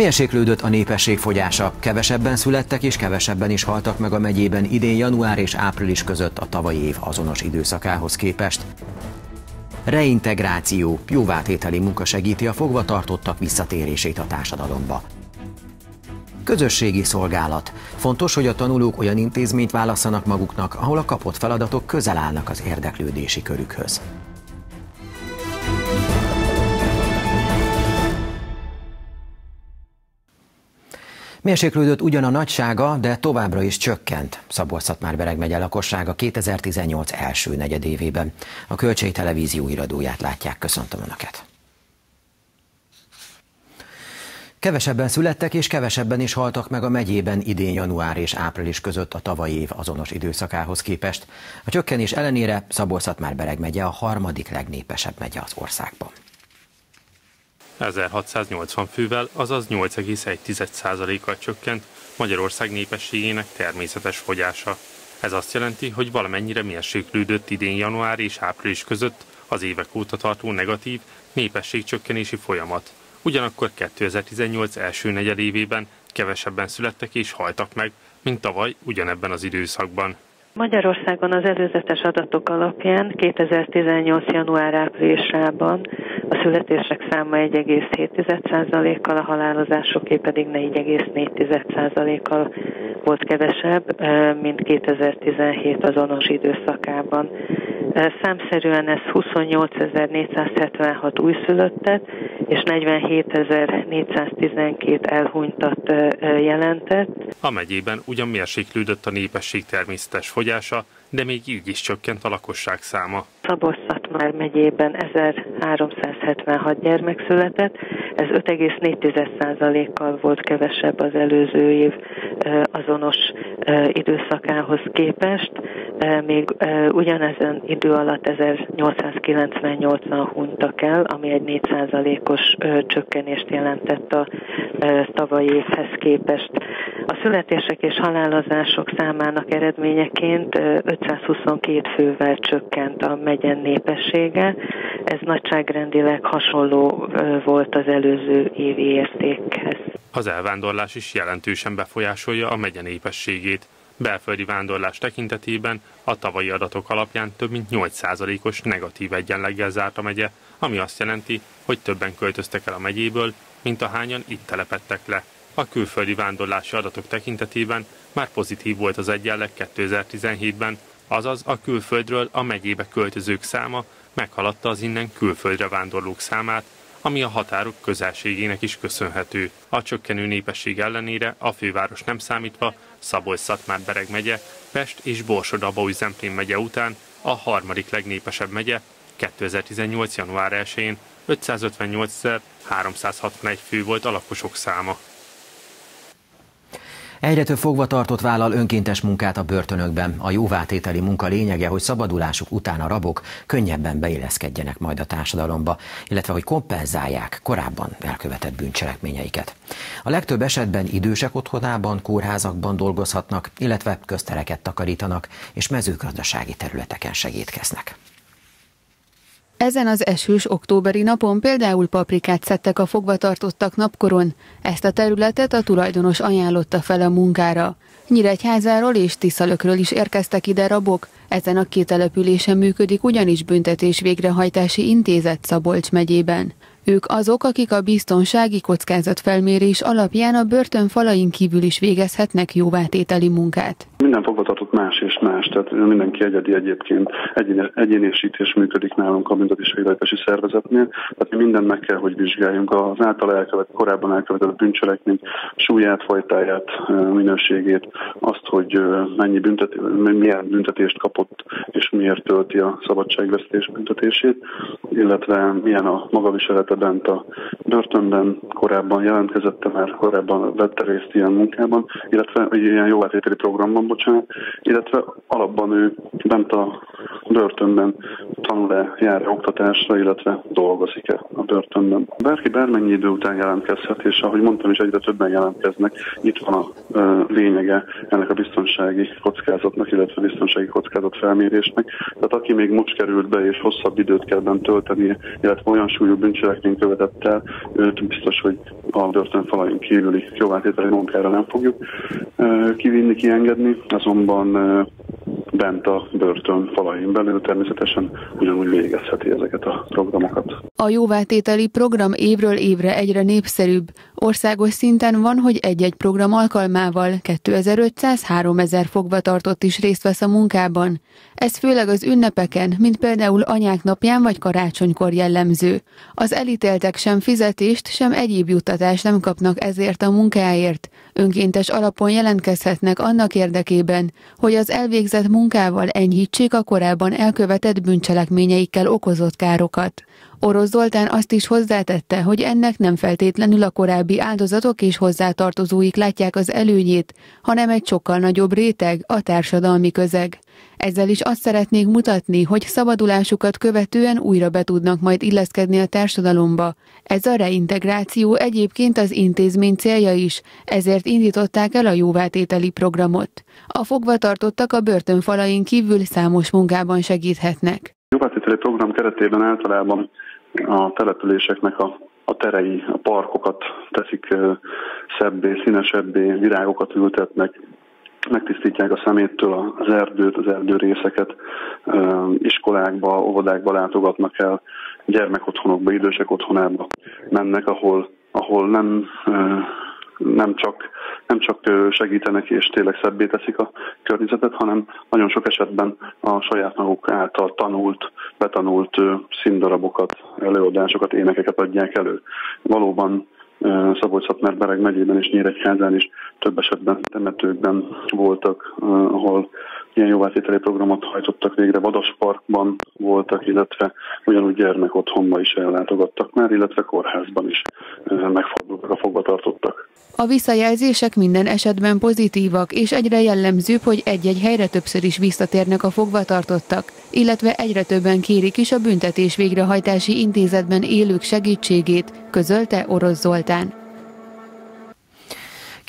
Mérséklődött a népesség fogyása, kevesebben születtek és kevesebben is haltak meg a megyében idén január és április között a tavalyi év azonos időszakához képest. Reintegráció, jóvátételi munka segíti a fogvatartottak visszatérését a társadalomba. Közösségi szolgálat. Fontos, hogy a tanulók olyan intézményt válasszanak maguknak, ahol a kapott feladatok közel állnak az érdeklődési körükhöz. Mérséklődött ugyan a nagysága, de továbbra is csökkent Szabolcs-Szatmár-Bereg megye lakossága 2018 első negyedévében. A Kölcsei Televízió iradóját látják. Köszöntöm Önöket! Kevesebben születtek és kevesebben is haltak meg a megyében idén január és április között a tavalyi év azonos időszakához képest. A csökkenés ellenére Szabolcs-Szatmár-Bereg megye a harmadik legnépesebb megye az országban. 1680 fővel, azaz 8,1%-kal csökkent Magyarország népességének természetes fogyása. Ez azt jelenti, hogy valamennyire mérséklődött idén január és április között az évek óta tartó negatív népességcsökkenési folyamat. Ugyanakkor 2018 első negyedévében kevesebben születtek és haltak meg, mint tavaly ugyanebben az időszakban. Magyarországon az előzetes adatok alapján 2018. január-áprilisában a születések száma 1,7%-kal, a halálozásoké pedig 4,4%-kal volt kevesebb, mint 2017 azonos időszakában. Számszerűen ez 28.476 újszülöttet és 47.412 elhunytat jelentett. A megyében ugyan mérséklődött a népesség természetes fogyása, de még így is csökkent a lakosság száma. Szabolcs-Szatmár megyében 1376 gyermek született, ez 5,4%-kal volt kevesebb az előző év azonos időszakához képest, még ugyanezen idő alatt 1898-an hunytak el, ami egy 4%-os csökkenést jelentett a tavalyi évhez képest. A születések és halálozások számának eredményeként 522 fővel csökkent a megyen népessége. Ez nagyságrendileg hasonló volt az előző évi értékhez. Az elvándorlás is jelentősen befolyásolja a megye népességét. Belföldi vándorlás tekintetében a tavalyi adatok alapján több mint 8%-os negatív egyenleggel zárt a megye, ami azt jelenti, hogy többen költöztek el a megyéből, mint ahányan itt telepettek le. A külföldi vándorlási adatok tekintetében már pozitív volt az egyenleg 2017-ben, azaz a külföldről a megyébe költözők száma meghaladta az innen külföldre vándorlók számát, ami a határok közelségének is köszönhető. A csökkenő népesség ellenére a főváros nem számítva Szabolcs-Szatmár-Bereg megye, Pest és Borsod-Abaúj-Zemplén megye után a harmadik legnépesebb megye 2018. január 1-én 558.361 fő volt a lakosok száma. Egyre több fogvatartott vállal önkéntes munkát a börtönökben. A jóvátételi munka lényege, hogy szabadulásuk után a rabok könnyebben beilleszkedjenek majd a társadalomba, illetve hogy kompenzálják korábban elkövetett bűncselekményeiket. A legtöbb esetben idősek otthonában, kórházakban dolgozhatnak, illetve köztereket takarítanak, és mezőgazdasági területeken segítkeznek. Ezen az esős októberi napon például paprikát szedtek a fogvatartottak napkoron. Ezt a területet a tulajdonos ajánlotta fel a munkára. Nyíregyházáról és Tiszalökről is érkeztek ide rabok. Ezen a két településen működik ugyanis büntetés végrehajtási intézet Szabolcs megyében. Ők azok, akik a biztonsági kockázatfelmérés alapján a börtön falain kívül is végezhetnek jóvátételi munkát. Minden fogvatartott más és más, tehát mindenki egyedi egyébként. Egyénésítés működik nálunk a büntetésvégrehajtási szervezetnél, tehát mi mindent meg kell, hogy vizsgáljunk. Az által elkövetett, korábban elkövetett bűncselekmény súlyát, fajtáját, minőségét, azt, hogy mennyi büntet, milyen büntetést kapott és miért tölti a szabadságvesztés büntetését, illetve milyen a magaviselete bent a börtönben, korábban jelentkezette már, korábban vette részt ilyen munkában, illetve ilyen jóvátételi programban, bocsánat, illetve alapban ő bent a börtönben tanul-e, jár oktatásra, illetve dolgozik-e a börtönben. Bárki bármennyi idő után jelentkezhet, és ahogy mondtam is, egyre többen jelentkeznek. Itt van a lényege ennek a biztonsági kockázatnak, illetve biztonsági kockázat felmérésnek. Tehát aki még most került be, és hosszabb időt kell bent tölteni, illetve olyan súlyú bűncselekmény követett el, őt biztos, hogy a börtön falain kívüli jóvátételi munkára nem fogjuk kivinni, kiengedni, azonban bent a börtön falain belül természetesen ugyanúgy végezheti ezeket a programokat. A jóvátételi program évről évre egyre népszerűbb. Országos szinten van, hogy egy-egy program alkalmával 2500-3000 fogvatartott is részt vesz a munkában. Ez főleg az ünnepeken, mint például anyák napján vagy karácsonykor jellemző. Az elítéltek sem fizetést, sem egyéb juttatást nem kapnak ezért a munkáért. Önkéntes alapon jelentkezhetnek annak érdekében, hogy az elvégzett munkával enyhítsék a korábban elkövetett bűncselekményeikkel okozott károkat. Orosz Zoltán azt is hozzátette, hogy ennek nem feltétlenül a korábbi áldozatok és hozzátartozóik látják az előnyét, hanem egy sokkal nagyobb réteg, a társadalmi közeg. Ezzel is azt szeretnék mutatni, hogy szabadulásukat követően újra be tudnak majd illeszkedni a társadalomba. Ez a reintegráció egyébként az intézmény célja is, ezért indították el a jóvátételi programot. A fogvatartottak a börtönfalain kívül számos munkában segíthetnek. Jóvátételi program keretében általában a településeknek a, a terei, a parkokat teszik szebbé, színesebbé, virágokat ültetnek, megtisztítják a szeméttől az erdőt, az erdőrészeket, iskolákba, óvodákba látogatnak el, gyermekotthonokba, idősek otthonába mennek, ahol, ahol nem nem csak, nem csak segítenek és tényleg szebbé teszik a környezetet, hanem nagyon sok esetben a saját maguk által tanult, betanult színdarabokat, előadásokat, énekeket adják elő. Valóban Szabolcs-Szatmár-Bereg megyében és Nyíregyházán is több esetben temetőkben voltak, ahol ilyen jóvátételi programot hajtottak végre. Vadasparkban voltak, illetve ugyanúgy gyermek otthonba is ellátogattak már, illetve kórházban is megfordultak a fogvatartottak. A visszajelzések minden esetben pozitívak, és egyre jellemzőbb, hogy egy-egy helyre többször is visszatérnek a fogvatartottak, illetve egyre többen kérik is a büntetés végrehajtási intézetben élők segítségét, közölte Orosz Zoltán.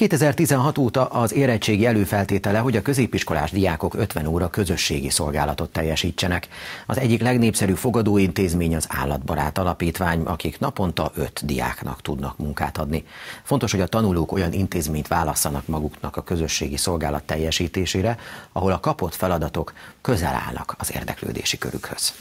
2016 óta az érettségi előfeltétele, hogy a középiskolás diákok 50 óra közösségi szolgálatot teljesítsenek. Az egyik legnépszerűbb fogadóintézmény az Állatbarát Alapítvány, akik naponta 5 diáknak tudnak munkát adni. Fontos, hogy a tanulók olyan intézményt válasszanak maguknak a közösségi szolgálat teljesítésére, ahol a kapott feladatok közel állnak az érdeklődési körükhöz.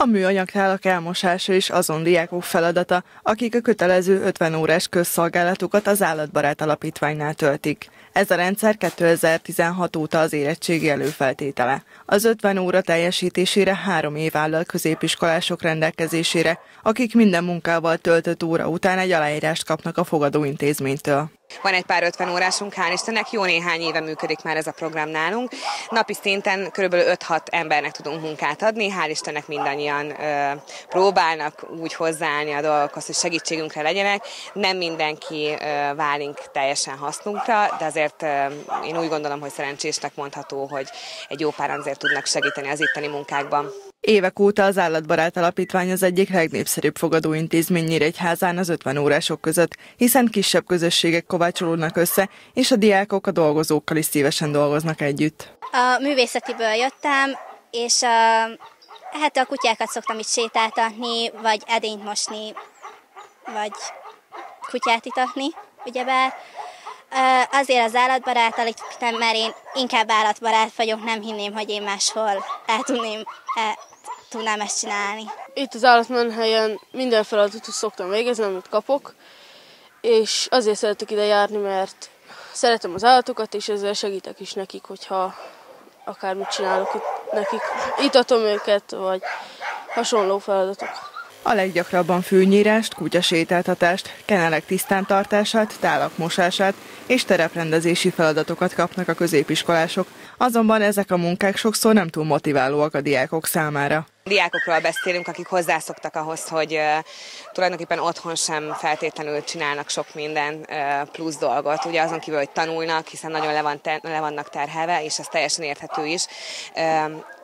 A műanyagtálak elmosása is azon diákok feladata, akik a kötelező 50 órás közszolgálatukat az Állatbarát Alapítványnál töltik. Ez a rendszer 2016 óta az érettségi előfeltétele. Az 50 óra teljesítésére három év áll a középiskolások rendelkezésére, akik minden munkával töltött óra után egy aláírást kapnak a fogadóintézménytől. Van egy pár 50 órásunk, hál' Istennek, jó néhány éve működik már ez a program nálunk. Napi szinten kb. 5-6 embernek tudunk munkát adni, hál' Istennek mindannyian ö, próbálnak úgy hozzáállni a dolgokhoz, hogy segítségünkre legyenek. Nem mindenki ö, válink teljesen hasznunkra, de azért ö, én úgy gondolom, hogy szerencsésnek mondható, hogy egy jó páran azért tudnak segíteni az itteni munkákban. Évek óta az Állatbarát Alapítvány az egyik legnépszerűbb fogadóintézmény Nyíregyházán az 50 órások között, hiszen kisebb közösségek kovácsolódnak össze, és a diákok a dolgozókkal is szívesen dolgoznak együtt. A művészetiből jöttem, és a, hát a kutyákat szoktam itt sétáltatni, vagy edényt mosni, vagy kutyát itatni, ugyebár. Azért az állatbarát alapítvány, mert én inkább állatbarát vagyok, nem hinném, hogy én máshol el tudném el tudnám ezt csinálni. Itt az állatmenhelyen minden feladatot szoktam végezni, amit kapok, és azért szeretek ide járni, mert szeretem az állatokat, és ezzel segítek is nekik, hogyha akármit csinálok itt nekik. Itatom őket, vagy hasonló feladatok. A leggyakrabban fűnyírást, kutyasétáltatást, kenelek tisztántartását, tálak mosását és tereprendezési feladatokat kapnak a középiskolások, azonban ezek a munkák sokszor nem túl motiválóak a diákok számára. Diákokról beszélünk, akik hozzászoktak ahhoz, hogy tulajdonképpen otthon sem feltétlenül csinálnak sok minden plusz dolgot. Ugye azon kívül, hogy tanulnak, hiszen nagyon le, van le vannak terhelve, és ez teljesen érthető is.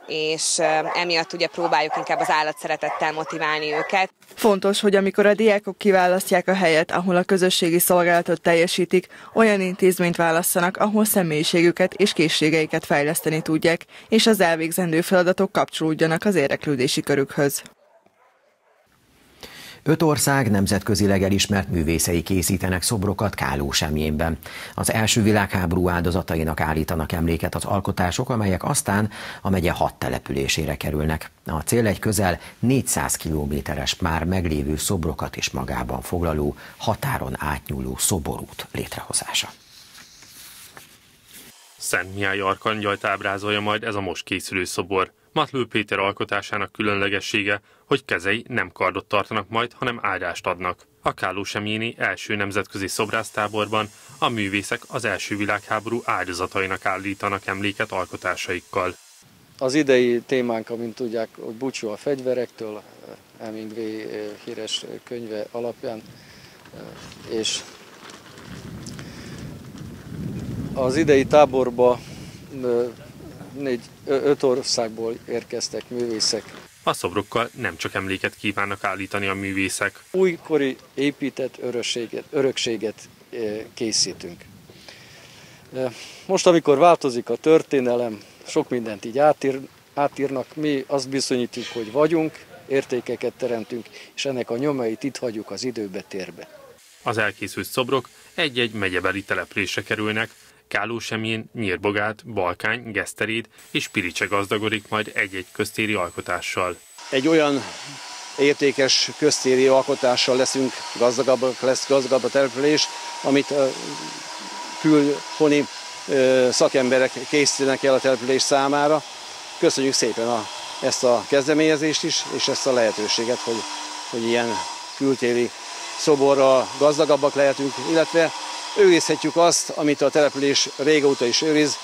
És emiatt ugye próbáljuk inkább az állatszeretettel motiválni őket. Fontos, hogy amikor a diákok kiválasztják a helyet, ahol a közösségi szolgálatot teljesítik, olyan intézményt válasszanak, ahol személyiségüket és készségeiket fejleszteni tudják, és az elvégzendő feladatok kapcsolódjanak az érdeklődési körükhöz. Öt ország nemzetközileg elismert művészei készítenek szobrokat Kálósemjénben. Az első világháború áldozatainak állítanak emléket az alkotások, amelyek aztán a megye hat településére kerülnek. A cél egy közel 400 kilométeres már meglévő szobrokat is magában foglaló, határon átnyúló szoborút létrehozása. Szent Mihály Arkangyalt ábrázolja majd ez a most készülő szobor. Matlő Péter alkotásának különlegessége, hogy kezei nem kardot tartanak majd, hanem áldást adnak. A Kálósemjéni első nemzetközi szobrásztáborban a művészek az első világháború áldozatainak állítanak emléket alkotásaikkal. Az idei témánk, amint tudják, hogy búcsú a fegyverektől, Hemingway eh, híres könyve alapján, eh, és az idei táborba eh, négy, öt országból érkeztek művészek. A szobrokkal nem csak emléket kívánnak állítani a művészek. Újkori épített örökséget, örökséget készítünk. Most, amikor változik a történelem, sok mindent így átír, átírnak, mi azt bizonyítjuk, hogy vagyunk, értékeket teremtünk, és ennek a nyomait itt hagyjuk az időbe, térbe. Az elkészült szobrok egy-egy megyebeli településre kerülnek, Kálósemjén, Nyírbogát, Balkány, Geszteréd és Piricse gazdagodik majd egy-egy köztéri alkotással. Egy olyan értékes köztéri alkotással leszünk gazdagabbak, lesz gazdagabb a település, amit külhoni szakemberek készítenek el a település számára. Köszönjük szépen a, ezt a kezdeményezést is, és ezt a lehetőséget, hogy, hogy ilyen kültéri szoborral gazdagabbak lehetünk, illetve őrizhetjük azt, amit a település régóta is őriz,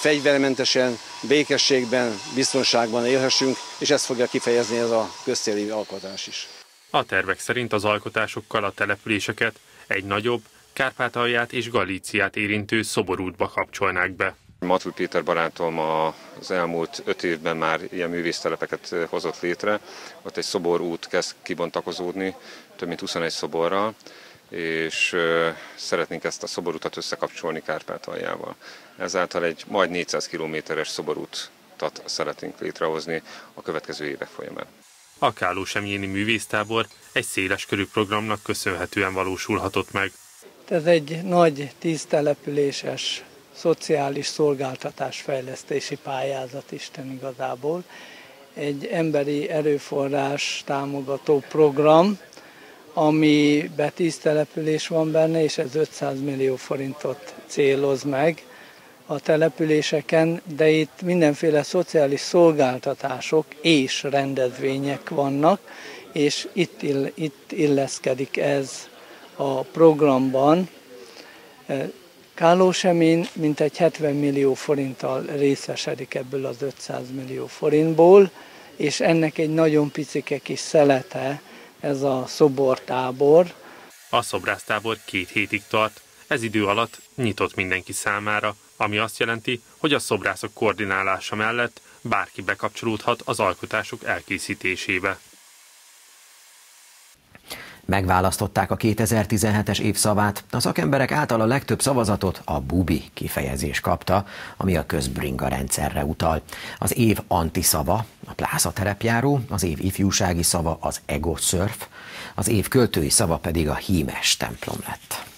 fegyvermentesen, békességben, biztonságban élhessünk, és ezt fogja kifejezni ez a köztéri alkotás is. A tervek szerint az alkotásokkal a településeket egy nagyobb, Kárpátalját és Galíciát érintő szoborútba kapcsolnák be. Matú Péter barátom az elmúlt öt évben már ilyen művésztelepeket hozott létre. Ott egy szoborút kezd kibontakozódni, több mint 21 szoborral és szeretnénk ezt a szoborutat összekapcsolni Kárpátaljával. Ezáltal egy majd 400 kilométeres szoborutat szeretnénk létrehozni a következő évek folyamán. A Kálósemjéni művésztábor egy széles körű programnak köszönhetően valósulhatott meg. Ez egy nagy tíztelepüléses szociális szolgáltatás fejlesztési pályázat Isten igazából. Egy emberi erőforrás támogató program, amibe tíz település van benne, és ez 500 millió forintot céloz meg a településeken, de itt mindenféle szociális szolgáltatások és rendezvények vannak, és itt, ill, itt illeszkedik ez a programban. Kálósemény mintegy 70 millió forinttal részesedik ebből az 500 millió forintból, és ennek egy nagyon picike kis szelete ez a szobortábor. A szobrásztábor két hétig tart, ez idő alatt nyitott mindenki számára, ami azt jelenti, hogy a szobrászok koordinálása mellett bárki bekapcsolódhat az alkotások elkészítésébe. Megválasztották a 2017-es évszavát, a szakemberek által a legtöbb szavazatot a bubi kifejezés kapta, ami a közbringa rendszerre utal. Az év antiszava, a plásza terepjáró, az év ifjúsági szava az ego surf, az év költői szava pedig a hímes templom lett.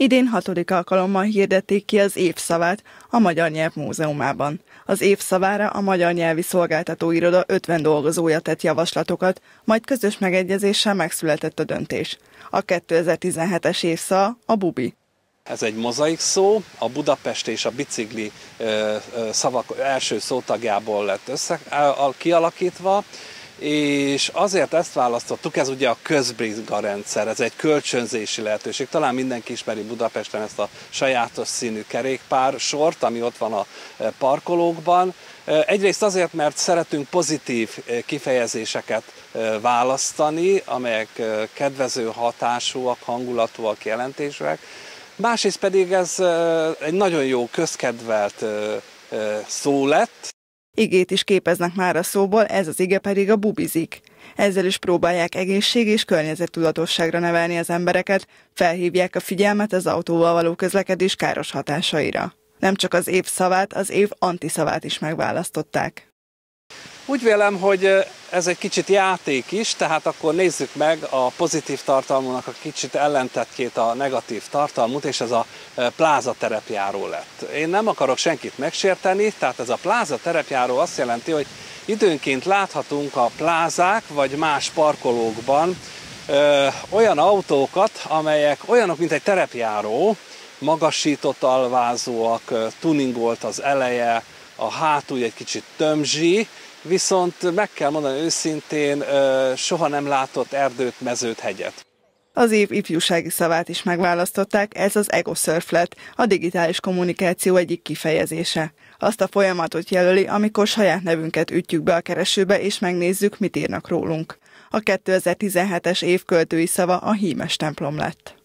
Idén hatodik alkalommal hirdették ki az évszavát a Magyar Nyelv Múzeumában. Az évszavára a Magyar Nyelvi Szolgáltató Iroda 50 dolgozója tett javaslatokat, majd közös megegyezéssel megszületett a döntés. A 2017-es évszav a bubi. Ez egy mozaik szó, a Budapest és a bicikli szavak első szótagjából lett össze, kialakítva, és azért ezt választottuk, ez ugye a közbriga rendszer, ez egy kölcsönzési lehetőség. Talán mindenki ismeri Budapesten ezt a sajátos színű kerékpár sort, ami ott van a e, parkolókban. E, egyrészt azért, mert szeretünk pozitív e, kifejezéseket választani, amelyek kedvező hatásúak, hangulatúak, jelentésűek. Másrészt pedig ez egy nagyon jó közkedvelt szó lett, Igét is képeznek már a szóból, ez az ige pedig a bubizik. Ezzel is próbálják egészség és környezettudatosságra nevelni az embereket, felhívják a figyelmet az autóval való közlekedés káros hatásaira. Nem csak az év szavát, az év antiszavát is megválasztották. Úgy vélem, hogy ez egy kicsit játék is, tehát akkor nézzük meg a pozitív tartalmunak a kicsit ellentetkét, a negatív tartalmut, és ez a pláza terepjáró lett. Én nem akarok senkit megsérteni, tehát ez a pláza terepjáró azt jelenti, hogy időnként láthatunk a plázák vagy más parkolókban ö, olyan autókat, amelyek olyanok, mint egy terepjáró, magasított alvázóak, tuningolt az eleje, a hátul egy kicsit tömzsi, viszont meg kell mondani őszintén, soha nem látott erdőt, mezőt, hegyet. Az év ifjúsági szavát is megválasztották, ez az EgoSurf a digitális kommunikáció egyik kifejezése. Azt a folyamatot jelöli, amikor saját nevünket ütjük be a keresőbe, és megnézzük, mit írnak rólunk. A 2017-es év költői szava a hímes templom lett.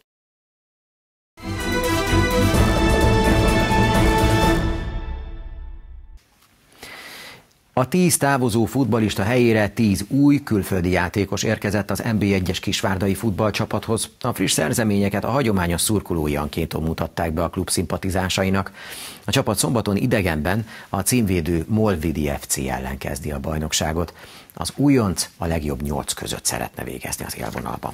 A tíz távozó futbalista helyére tíz új külföldi játékos érkezett az NB1-es kisvárdai futballcsapathoz. A friss szerzeményeket a hagyományos szurkolói ankéton mutatták be a klub szimpatizásainak. A csapat szombaton idegenben a címvédő Molvidi FC ellen kezdi a bajnokságot. Az újonc a legjobb nyolc között szeretne végezni az élvonalban.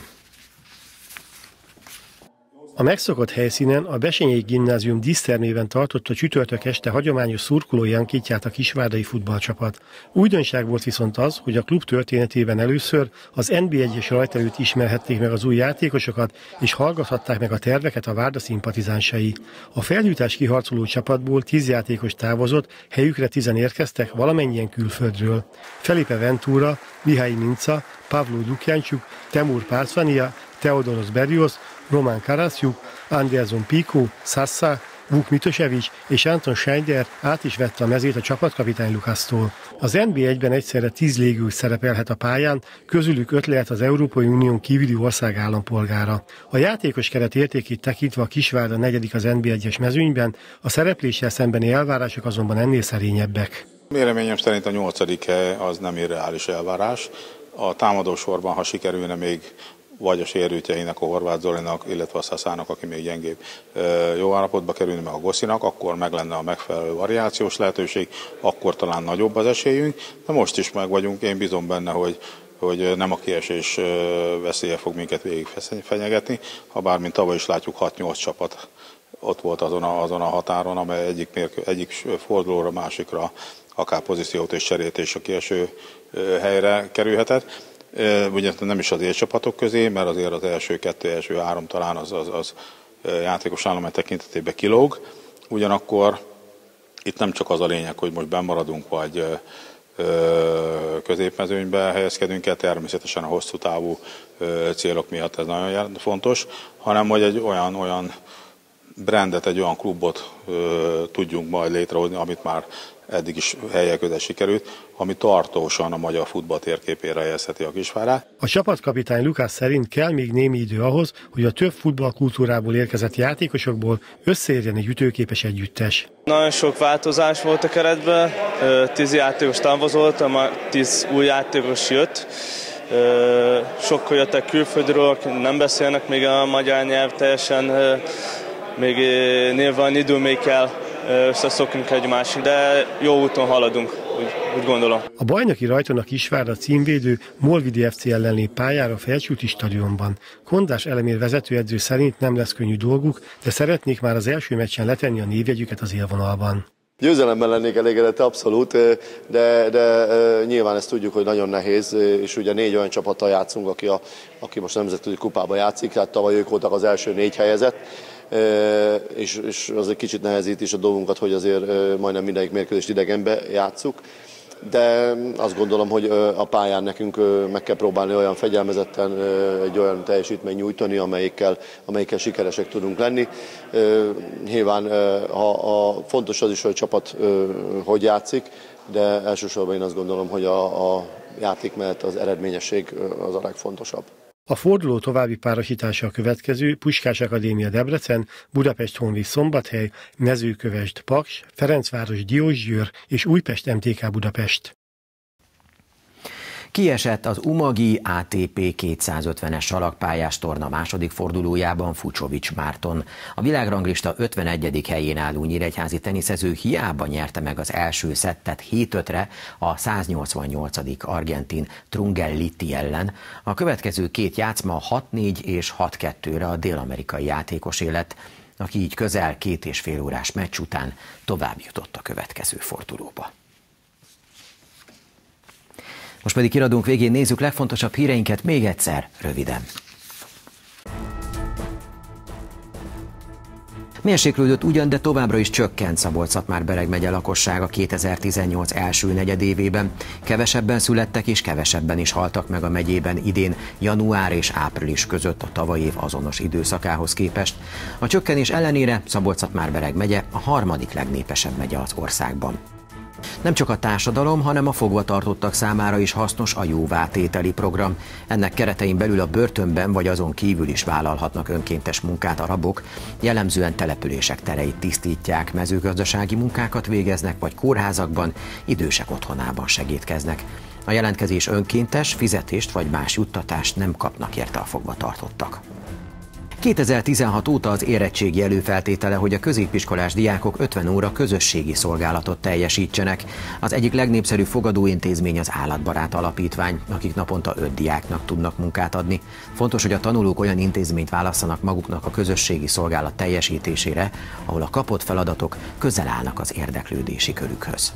A megszokott helyszínen a Besenyei Gimnázium dísztermében tartotta csütörtök este hagyományos szurkolói ankítját a kisvárdai futballcsapat. Újdonság volt viszont az, hogy a klub történetében először az NB1-es rajtelőt ismerhették meg az új játékosokat, és hallgathatták meg a terveket a Várda szimpatizánsai. A felgyújtás kiharcoló csapatból tíz játékos távozott, helyükre tizen érkeztek valamennyien külföldről. Felipe Ventura, Mihály Minca, Pavlo Dukjáncsuk, Temur Párcvania, Teodoros Berrios, Román Karaszjuk, Anderson Pico, Sassa, Vuk Mitosevic és Anton Schneider át is vette a mezét a csapatkapitány Lukasztól. Az NB1-ben egyszerre tíz légő szerepelhet a pályán, közülük öt lehet az Európai Unión kívüli ország állampolgára. A játékos keret értékét tekintve a Kisvárda negyedik az NB1-es mezőnyben, a szerepléssel szembeni elvárások azonban ennél szerényebbek. Véleményem szerint a nyolcadik az nem irreális elvárás. A támadósorban, ha sikerülne még vagy a sérültjeinek, a Horváth Zolinak, illetve a Szaszának, aki még gyengébb jó állapotba kerülni, meg a Goszinak, akkor meg lenne a megfelelő variációs lehetőség, akkor talán nagyobb az esélyünk, de most is meg vagyunk, én bizom benne, hogy hogy nem a kiesés veszélye fog minket végig fenyegetni, ha bár mint tavaly is látjuk 6-8 csapat ott volt azon a, azon a határon, amely egyik, mérkő, egyik fordulóra, másikra akár pozíciót és cserét és a kieső helyre kerülhetett. Ugye nem is az élcsapatok közé, mert azért az első kettő, első három talán az, az, az játékos állomány tekintetében kilóg. Ugyanakkor itt nem csak az a lényeg, hogy most bemaradunk, vagy középmezőnybe helyezkedünk el, természetesen a hosszú távú célok miatt ez nagyon fontos, hanem hogy egy olyan, olyan brandet, egy olyan klubot tudjunk majd létrehozni, amit már eddig is helyek közel sikerült, ami tartósan a magyar futball térképére helyezheti a kisvárát. A csapatkapitány Lukás szerint kell még némi idő ahhoz, hogy a több futballkultúrából érkezett játékosokból összeérjen egy ütőképes együttes. Nagyon sok változás volt a keretben, tíz játékos távozott, tíz új játékos jött. Sokkal jöttek külföldről, akik nem beszélnek még a magyar nyelv teljesen, még nyilván idő még kell összeszokunk egymásig, de jó úton haladunk, úgy, úgy gondolom. A bajnoki rajton a Kisvárda címvédő Molvidi FC ellen pályára a Felcsúti stadionban. Kondás elemér vezetőedző szerint nem lesz könnyű dolguk, de szeretnék már az első meccsen letenni a névjegyüket az élvonalban. Győzelemben lennék elégedett, abszolút, de, de nyilván ezt tudjuk, hogy nagyon nehéz, és ugye négy olyan csapattal játszunk, aki, a, aki most nemzetközi kupába játszik, hát tavaly ők voltak az első négy helyezett és, és az egy kicsit nehezít is a dolgunkat, hogy azért majdnem mindegyik mérkőzést idegenbe játsszuk de azt gondolom, hogy a pályán nekünk meg kell próbálni olyan fegyelmezetten egy olyan teljesítmény nyújtani, amelyikkel, amelyikkel sikeresek tudunk lenni. Nyilván ha, a, fontos az is, hogy a csapat hogy játszik, de elsősorban én azt gondolom, hogy a, a játék mellett az eredményesség az a legfontosabb. A forduló további párosítása a következő Puskás Akadémia Debrecen, Budapest Honvéd Szombathely, Mezőkövesd Paks, Ferencváros Diósgyőr és Újpest MTK Budapest. Kiesett az Umagi ATP 250-es salakpályás torna második fordulójában Fucsovics Márton. A világranglista 51. helyén álló nyíregyházi teniszező hiába nyerte meg az első szettet 7-5-re a 188. argentin Trungelliti ellen. A következő két játszma 6-4 és 6-2-re a dél-amerikai játékos élet, aki így közel két és fél órás meccs után tovább jutott a következő fordulóba. Most pedig kiradunk végén nézzük legfontosabb híreinket még egyszer, röviden. Mérséklődött ugyan, de továbbra is csökkent szabolcs már bereg megye lakossága 2018 első negyedévében. Kevesebben születtek és kevesebben is haltak meg a megyében idén január és április között a tavalyi év azonos időszakához képest. A csökkenés ellenére szabolcs már bereg megye a harmadik legnépesebb megye az országban. Nem csak a társadalom, hanem a fogvatartottak számára is hasznos a jóvátételi program. Ennek keretein belül a börtönben vagy azon kívül is vállalhatnak önkéntes munkát a rabok, jellemzően települések tereit tisztítják, mezőgazdasági munkákat végeznek, vagy kórházakban, idősek otthonában segítkeznek. A jelentkezés önkéntes, fizetést vagy más juttatást nem kapnak érte a fogvatartottak. 2016 óta az érettségi előfeltétele, hogy a középiskolás diákok 50 óra közösségi szolgálatot teljesítsenek. Az egyik legnépszerűbb fogadóintézmény az Állatbarát Alapítvány, akik naponta 5 diáknak tudnak munkát adni. Fontos, hogy a tanulók olyan intézményt válasszanak maguknak a közösségi szolgálat teljesítésére, ahol a kapott feladatok közel állnak az érdeklődési körükhöz.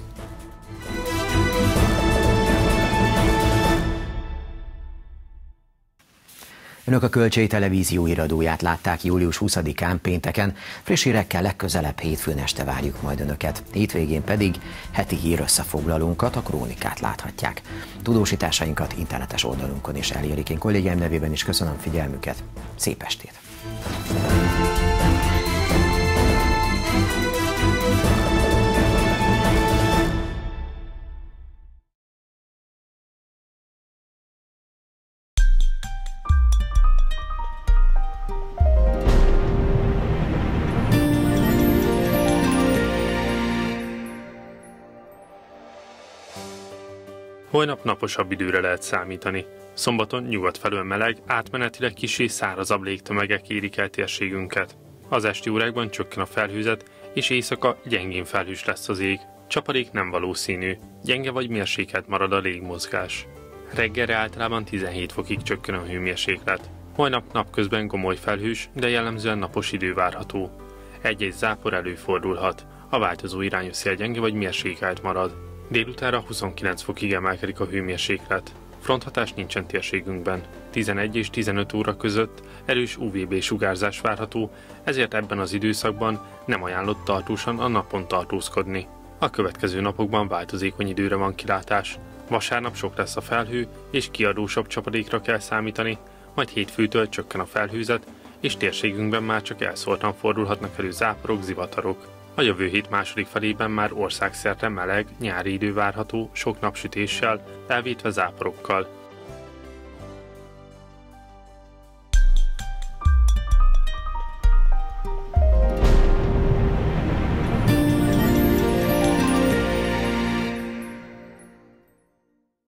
Önök a Kölcsei Televízió iradóját látták július 20-án pénteken, friss hírekkel legközelebb hétfőn este várjuk majd Önöket. Hétvégén pedig heti hír összefoglalónkat, a krónikát láthatják. Tudósításainkat internetes oldalunkon is elérik. Én kollégám nevében is köszönöm figyelmüket. Szép estét! Holnap naposabb időre lehet számítani. Szombaton nyugat felől meleg, átmenetileg kisé szárazabb légtömegek érik el térségünket. Az esti órákban csökken a felhőzet, és éjszaka gyengén felhős lesz az ég. Csapadék nem valószínű, gyenge vagy mérsékelt marad a légmozgás. Reggelre általában 17 fokig csökken a hőmérséklet. Holnap napközben gomoly felhős, de jellemzően napos idő várható. Egy-egy zápor előfordulhat, a változó irányú szél gyenge vagy mérsékelt marad. Délutára 29 fokig emelkedik a hőmérséklet. Fronthatás nincsen térségünkben. 11 és 15 óra között erős UVB sugárzás várható, ezért ebben az időszakban nem ajánlott tartósan a napon tartózkodni. A következő napokban változékony időre van kilátás. Vasárnap sok lesz a felhő, és kiadósabb csapadékra kell számítani, majd hétfőtől csökken a felhőzet, és térségünkben már csak elszóltan fordulhatnak elő záporok, zivatarok. A jövő hét második felében már országszerte meleg, nyári idő várható, sok napsütéssel, elvétve záporokkal.